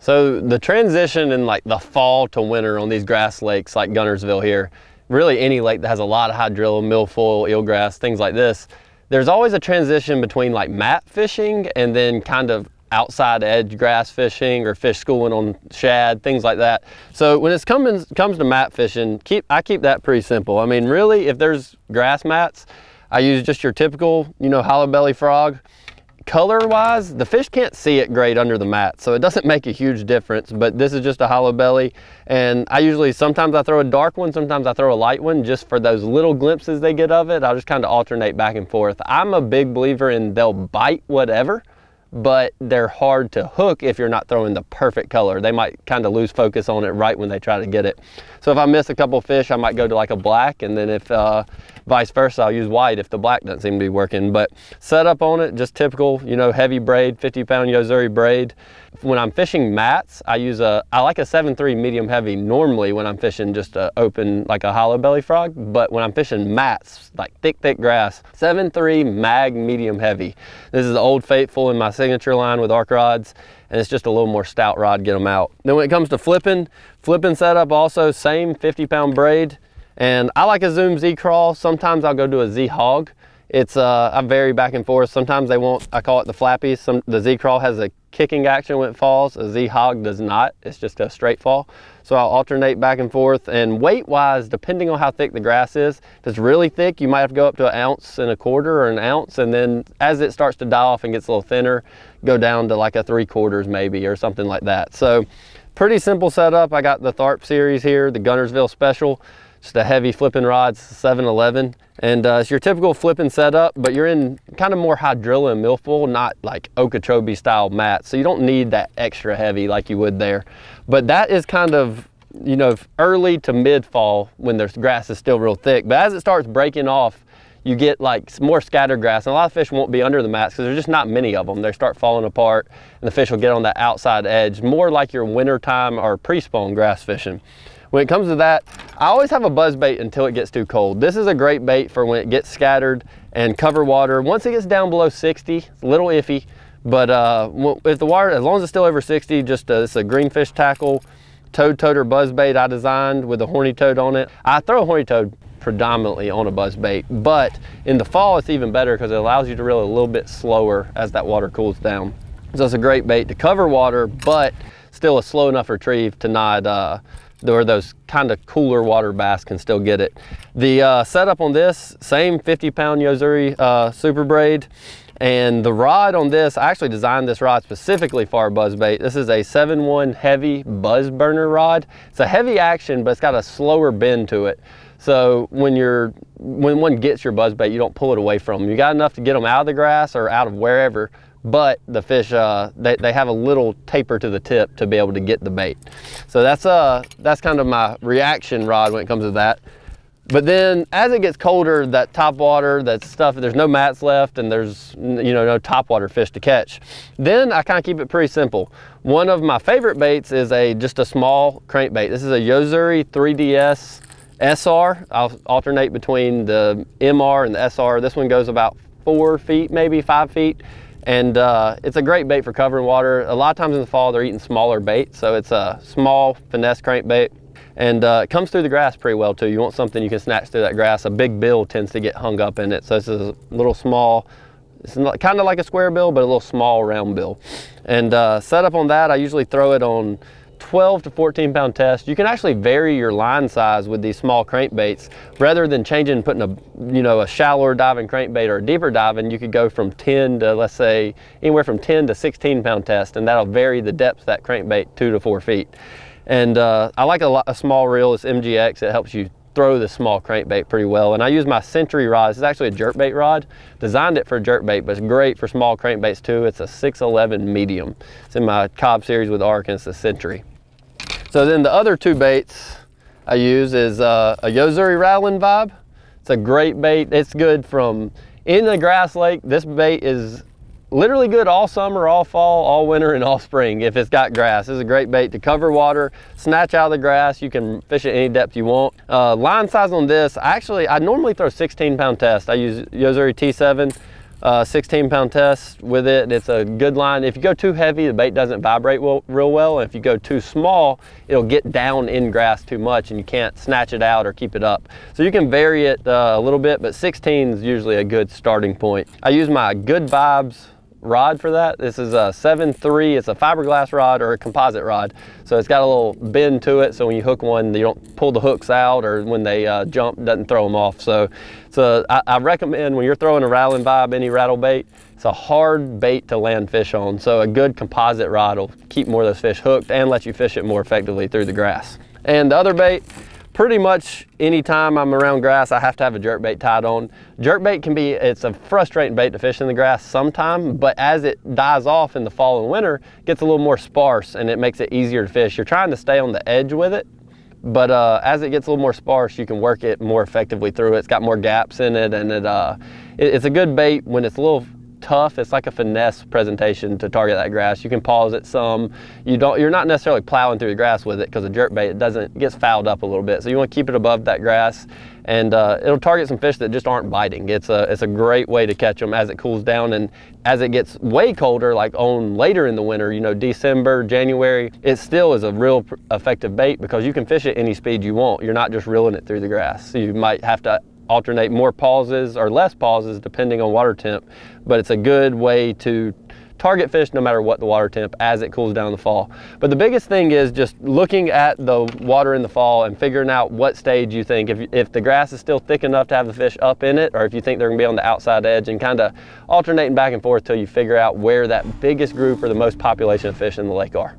So the transition in like the fall to winter on these grass lakes like Guntersville here, really any lake that has a lot of hydrilla, milfoil, eelgrass, things like this, there's always a transition between like mat fishing and then kind of outside edge grass fishing or fish schooling on shad, things like that. So when it comes comes to mat fishing, keep I keep that pretty simple. I mean, really, if there's grass mats, I use just your typical, you know, hollow belly frog color wise, the fish can't see it great under the mat, so it doesn't make a huge difference, but this is just a hollow belly. And I usually, sometimes I throw a dark one, sometimes I throw a light one just for those little glimpses they get of it. I'll just kind of alternate back and forth. I'm a big believer in they'll bite whatever but they're hard to hook if you're not throwing the perfect color. They might kind of lose focus on it right when they try to get it. So if I miss a couple fish, I might go to like a black, and then if uh, vice versa, I'll use white if the black doesn't seem to be working. But setup on it, just typical, you know, heavy braid, 50 pound Yo-Zuri braid. When I'm fishing mats, I use a, I like a 7.3 medium heavy normally when I'm fishing just a open, like a hollow belly frog. But when I'm fishing mats, like thick, thick grass, 7.3 mag medium heavy. This is Old Faithful in my signature line with Ark rods and it's just a little more stout rod get them out. Then when it comes to flipping, flipping setup also same 50 pound braid. And I like a Zoom Z-Craw. Sometimes I'll go to a Z hog. It's uh, I vary back and forth. Sometimes they won't, I call it the flappies. Some, the Z-Craw has a kicking action when it falls. A Z hog does not. It's just a straight fall. So I'll alternate back and forth. And weight wise, depending on how thick the grass is, if it's really thick, you might have to go up to an ounce and a quarter or an ounce. And then as it starts to die off and gets a little thinner, go down to like a three quarters maybe or something like that. So pretty simple setup. I got the Tharp series here, the Guntersville Special just a heavy flipping rod, 711. And uh, it's your typical flipping setup, but you're in kind of more hydrilla and milfoil, not like Okeechobee style mat. So you don't need that extra heavy like you would there. But that is kind of, you know, early to mid fall when the grass is still real thick. But as it starts breaking off, you get like more scattered grass and a lot of fish won't be under the mats because there's just not many of them. They start falling apart and the fish will get on that outside edge, more like your wintertime or pre-spawn grass fishing. When it comes to that, I always have a buzz bait until it gets too cold. This is a great bait for when it gets scattered and cover water. Once it gets down below 60, it's a little iffy, but uh, if the water, as long as it's still over 60, just uh, it's a greenfish tackle, toad toter buzz bait I designed with a horny toad on it. I throw a horny toad predominantly on a buzz bait, but in the fall it's even better because it allows you to reel a little bit slower as that water cools down. So it's a great bait to cover water, but still a slow enough retrieve to not uh, or those kind of cooler water bass can still get it. The uh, setup on this, same 50 pound Yo-Zuri uh, super braid. And the rod on this, I actually designed this rod specifically for our buzz bait. This is a 7-1 heavy buzz burner rod. It's a heavy action, but it's got a slower bend to it. So when you're when one gets your buzz bait, you don't pull it away from them. You got enough to get them out of the grass or out of wherever, but the fish, uh, they, they have a little taper to the tip to be able to get the bait. So that's, uh, that's kind of my reaction rod when it comes to that. But then as it gets colder, that top water, that stuff, there's no mats left and there's you know no top water fish to catch. Then I kind of keep it pretty simple. One of my favorite baits is a just a small crankbait. This is a Yo-Zuri 3DS SR. I'll alternate between the MR and the SR. This one goes about four feet, maybe five feet. And uh, it's a great bait for covering water. A lot of times in the fall, they're eating smaller bait. So it's a small finesse crankbait. And uh, it comes through the grass pretty well too. You want something you can snatch through that grass. A big bill tends to get hung up in it. So is a little small, it's kind of like a square bill, but a little small round bill. And uh, set up on that, I usually throw it on 12 to 14 pound test. You can actually vary your line size with these small crankbaits. Rather than changing putting a, you know, a shallower diving crankbait or a deeper diving, you could go from 10 to, let's say, anywhere from 10 to 16 pound test, and that'll vary the depth of that crankbait two to four feet. And uh, I like a, a small reel, it's MGX, it helps you throw the small crankbait pretty well. And I use my Century rod. Is actually a jerkbait rod. Designed it for jerkbait, but it's great for small crankbaits too. It's a 611 medium. It's in my Cobb series with Ark and it's a Century. So then the other two baits I use is uh, a Yo-Zuri Rattling Vibe. It's a great bait. It's good from in the grass lake. This bait is literally good all summer, all fall, all winter, and all spring if it's got grass. It's a great bait to cover water, snatch out of the grass. You can fish at any depth you want. Uh, line size on this, actually, I normally throw 16 pound test. I use Yo-Zuri T7 uh, 16 pound test with it. It's a good line. If you go too heavy, the bait doesn't vibrate well, real well. And if you go too small, it'll get down in grass too much and you can't snatch it out or keep it up. So you can vary it uh, a little bit, but 16 is usually a good starting point. I use my Good Vibes rod for that. This is a 7.3, it's a fiberglass rod or a composite rod. So it's got a little bend to it, so when you hook one, you don't pull the hooks out or when they uh, jump, doesn't throw them off. So, so I, I, recommend when you're throwing a rattling vibe, any rattle bait, it's a hard bait to land fish on. So a good composite rod will keep more of those fish hooked and let you fish it more effectively through the grass. And the other bait, pretty much anytime I'm around grass, I have to have a jerk bait tied on. Jerk bait can be, it's a frustrating bait to fish in the grass sometime, but as it dies off in the fall and winter, it gets a little more sparse and it makes it easier to fish. You're trying to stay on the edge with it, but uh, as it gets a little more sparse, you can work it more effectively through it. It's got more gaps in it and it, uh, it, it's a good bait when it's a little tough. It's like a finesse presentation to target that grass. You can pause it some. You don't, you're not necessarily plowing through the grass with it because a jerk bait, it doesn't, it gets fouled up a little bit. So you want to keep it above that grass and uh, it'll target some fish that just aren't biting. It's a, it's a great way to catch them as it cools down and as it gets way colder, like on later in the winter, you know, December, January, it still is a real effective bait because you can fish it any speed you want. You're not just reeling it through the grass. So you might have to alternate more pauses or less pauses depending on water temp, but it's a good way to target fish no matter what the water temp as it cools down in the fall. But the biggest thing is just looking at the water in the fall and figuring out what stage you think, if, if the grass is still thick enough to have the fish up in it, or if you think they're gonna be on the outside edge and kind of alternating back and forth till you figure out where that biggest group or the most population of fish in the lake are.